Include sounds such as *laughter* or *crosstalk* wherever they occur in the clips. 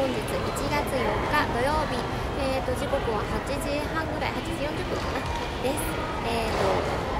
本日1月4日土曜日。えーと時刻は8時半ぐらい8時40分かな？です。えーと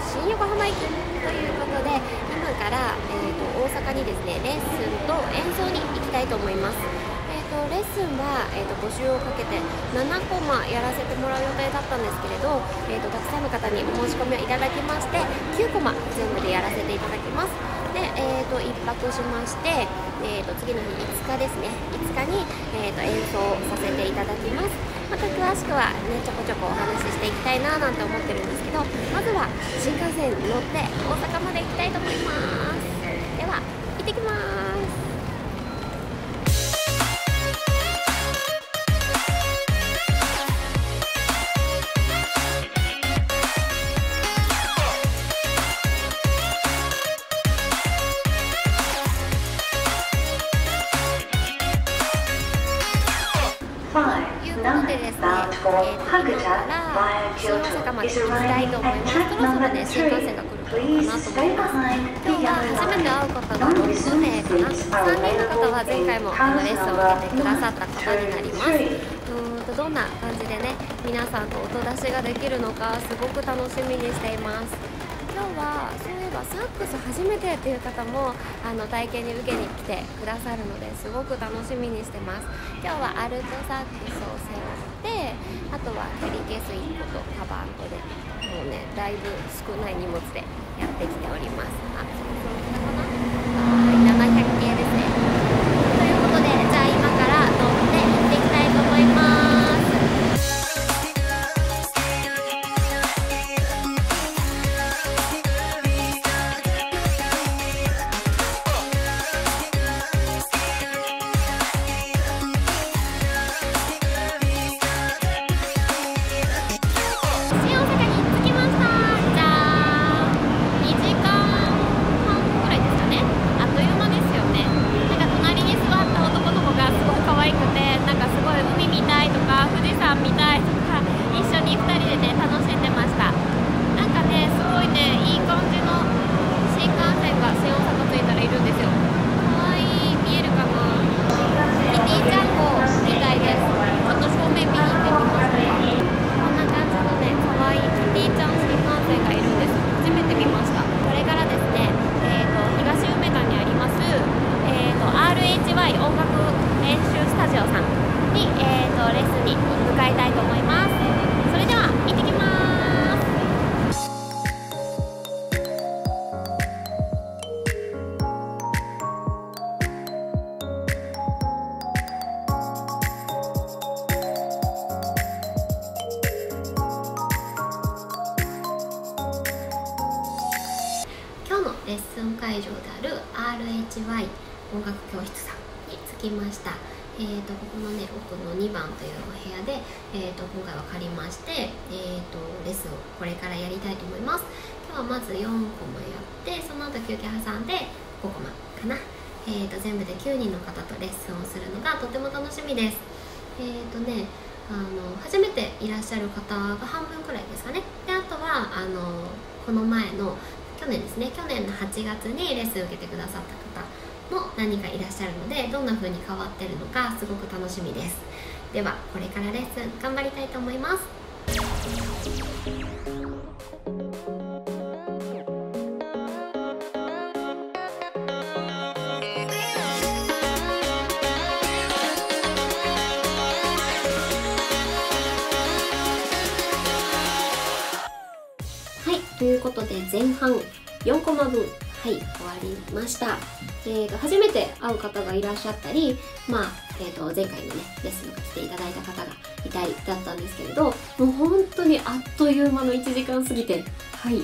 新横浜駅ということで今から、えーと、大阪にですねレッスンと演奏に行きたいと思います。えーと、レッスンは、えーと、募集をかけて7コマやらせてもらう予定だったんですけれど、えー、とたくさんの方にお申し込みをいただきまして9コマ全部でやらせていただきます。で、えー、と1泊しまして、えー、と次の日5日ですね。5日に、えー、と演奏させていただきます。また詳しくはねちょこちょこお話ししていきたいななんて思ってるんですけどまずは新幹線に乗って大阪まで行きたいと思います。では行ってきます。まあ、新大阪まで行きたいと思います。そろそろね、新幹線が来る頃かなと思います。今日は初めて会う方が6名かな。3人の方は前回もあのレッスンを受けてくださった方になります。うんとどんな感じでね皆さんと音出しができるのかすごく楽しみにしています。今日はそういえばサックス初めてっていう方もあの体験に受けに来てくださるのですごく楽しみにしてます。今日はアルトサックスを背負ってあとはヘリケース1個とカバンとでもうねだいぶ少ない荷物でやってきております。あそんなかな HY 音楽教室さんに着きました。えーと、ここのね奥の2番というお部屋で、えーと、今回は借りまして、えーと、レッスンをこれからやりたいと思います。今日はまず4コマやってその後休憩挟んで5コマかな、えー、と全部で9人の方とレッスンをするのがとても楽しみです。えっ、ー、とねあの初めていらっしゃる方が半分くらいですかね。であとはあのこの前の去年ですね去年の8月にレッスン受けてくださった方も何かいらっしゃるのでどんな風に変わってるのかすごく楽しみです。ではこれからレッスン頑張りたいと思います。ということで前半4コマ分はい終わりました、えーと、初めて会う方がいらっしゃったりまあ、えーと、前回のねレッスンが来ていただいた方がいたりだったんですけれどもう本当にあっという間の1時間過ぎてはい。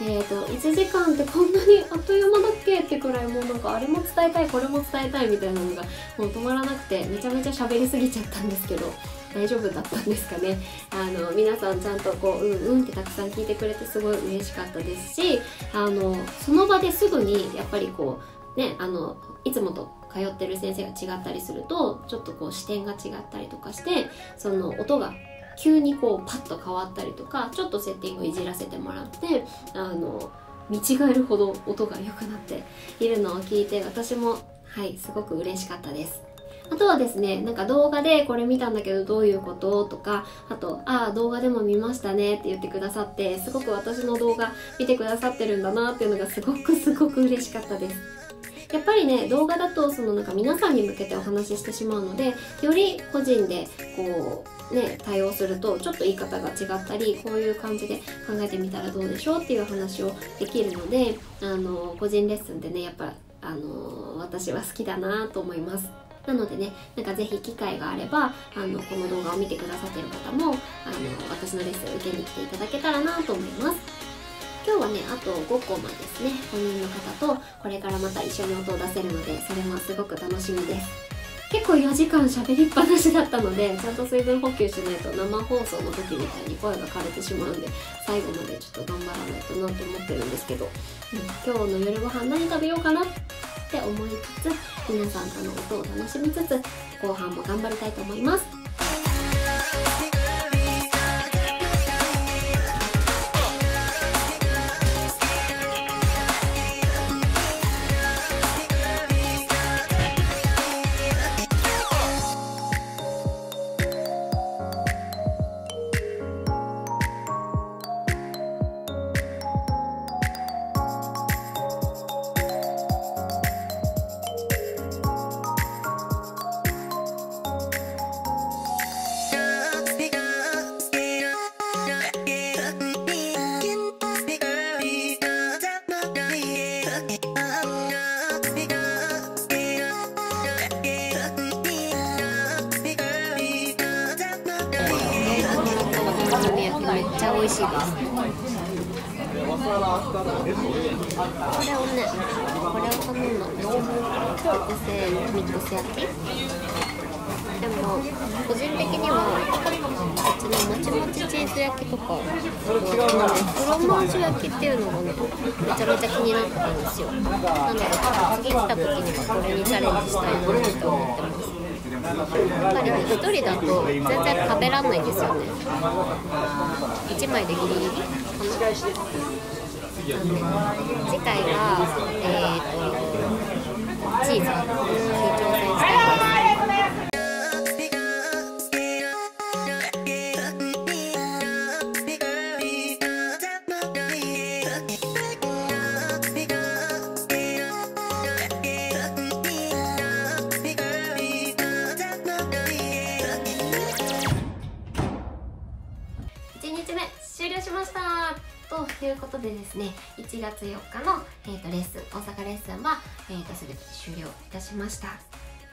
えーと、と1時間ってこんなにあっという間だっけってくらいもうなんかあれも伝えたいこれも伝えたいみたいなのがもう止まらなくてめちゃめちゃ喋りすぎちゃったんですけど大丈夫だったんですかね。あの皆さんちゃんとこううんうんってたくさん聞いてくれてすごい嬉しかったですしあのその場ですぐにやっぱりこうねあのいつもと通ってる先生が違ったりするとちょっとこう視点が違ったりとかしてその音が急にこうパッと変わったりとかちょっとセッティングをいじらせてもらってあの見違えるほど音が良くなっているのを聞いて私もはいすごく嬉しかったです。あとはですね、なんか動画でこれ見たんだけどどういうこととか、あと、ああ、動画でも見ましたねって言ってくださって、すごく私の動画見てくださってるんだなっていうのがすごく *laughs* すごく嬉しかったです。やっぱりね動画だとそのなんか皆さんに向けてお話ししてしまうのでより個人でこうね対応するとちょっと言い方が違ったりこういう感じで考えてみたらどうでしょうっていう話をできるのであの個人レッスンでねやっぱあの私は好きだなと思います。なのでね、なんかぜひ機会があれば、あの、この動画を見てくださってる方も、あの、私のレッスンを受けに来ていただけたらなと思います。今日はね、あと5コマですね、5人の方と、これからまた一緒に音を出せるので、それもすごく楽しみです。結構4時間喋りっぱなしだったのでちゃんと水分補給しないと生放送の時みたいに声が枯れてしまうんで最後までちょっと頑張らないとなと思ってるんですけど、うん、今日の夜ご飯何食べようかなって思いつつ皆さんとの音を楽しみつつ後半も頑張りたいと思います。めっちゃ美味しいです。これをねこれを頼んだ特製ミックス焼きでも個人的にはこっちのもちもちチーズ焼きとかフロマージュ焼きっていうのがねめちゃめちゃ気になってたんですよ。なので次来た時にはこれにチャレンジしたいなって思ってます。やっぱりね1人だと全然食べらんないんですよね。1枚でギリギリかな次回はえー、とチーズました。ということでですね1月4日の、えーと、レッスン大阪レッスンは、えーと、全て終了いたしました。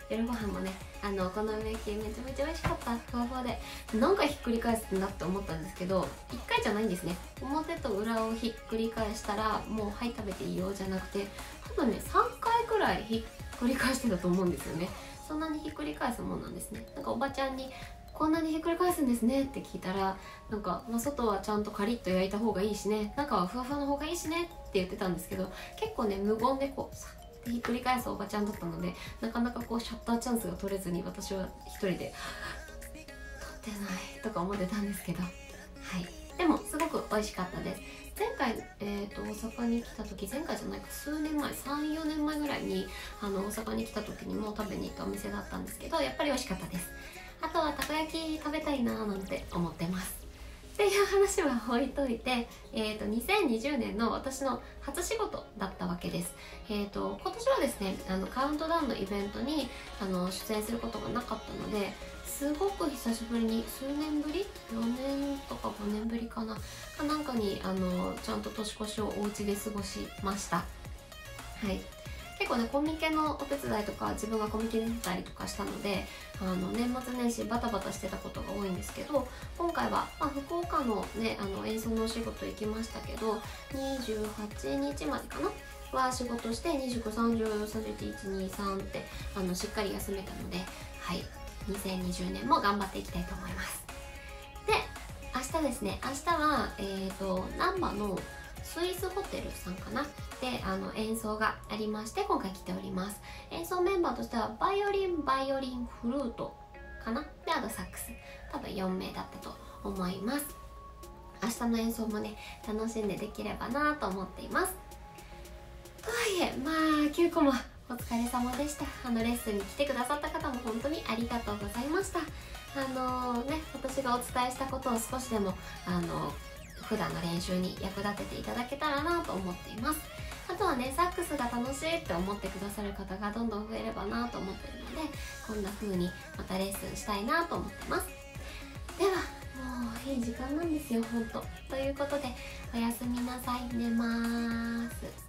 夜ご飯もねあのお好み焼きめちゃめちゃ美味しかった。ふわふわで何回ひっくり返すんだって思ったんですけど1回じゃないんですね。表と裏をひっくり返したらもうはい食べていいよじゃなくて多分ね3回くらいひっくり返してたと思うんですよね。そんなにひっくり返すもんなんですね。なんかおばちゃんにこんなにひっくり返すんですねって聞いたらなんか、まあ、外はちゃんとカリッと焼いた方がいいしね中はふわふわの方がいいしねって言ってたんですけど結構ね無言でこうさってひっくり返すおばちゃんだったのでなかなかこうシャッターチャンスが取れずに私は一人で取ってないとか思ってたんですけどはい。でもすごく美味しかったです。前回、えーと、大阪に来た時前回じゃないか数年前34年前ぐらいにあの大阪に来た時にも食べに行ったお店だったんですけどやっぱり美味しかったです。あとはたこ焼き食べたいなーなんて思ってます。っていう話は置いといて、えーと、2020年の私の初仕事だったわけです、えーと、今年はですねあのカウントダウンのイベントにあの出演することがなかったのですごく久しぶりに数年ぶり？4年とか5年ぶりかな？かなんかにあのちゃんと年越しをお家で過ごしました。はい。結構ねコミケのお手伝いとか自分がコミケに出たりとかしたのであの年末年始バタバタしてたことが多いんですけど今回は、まあ、福岡の,、ね、あの演奏のお仕事行きましたけど28日までかな？は仕事して29303123ってあのしっかり休めたのではい。2020年も頑張っていきたいと思います。で明日ですね。明日はえっ、ー、と難波のスイスホテルさんかな？であの演奏がありまして今回来ております。演奏メンバーとしてはバイオリンバイオリンフルートかな？であとサックス。多分4名だったと思います。明日の演奏もね楽しんでできればなと思っています。とはいえまあ9コマお疲れ様でした。あのレッスンに来てくださった方も本当にありがとうございました。あのー、ね私がお伝えしたことを少しでもあの普段の練習に役立てていただけたらなと思っています。あとはねサックスが楽しいって思ってくださる方がどんどん増えればなと思ってるのでこんな風にまたレッスンしたいなと思ってます。ではもういい時間なんですよほんと。ということでおやすみなさい。寝ます。